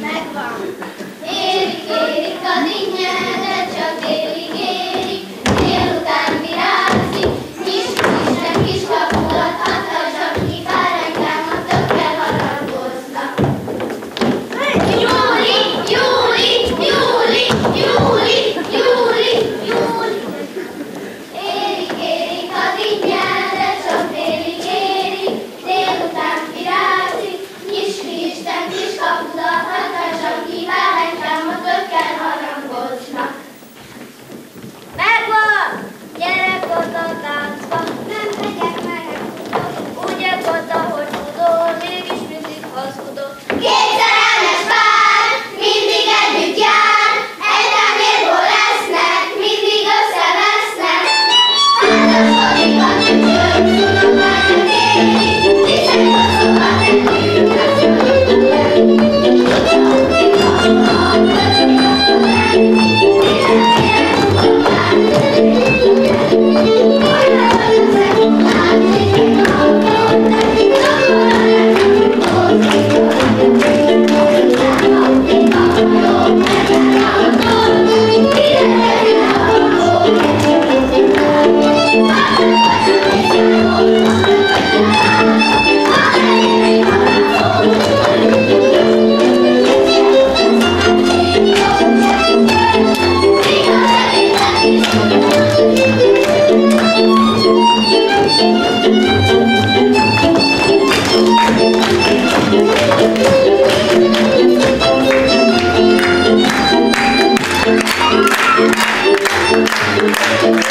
Megvan. Érik, érik a dinnyed, Thank you.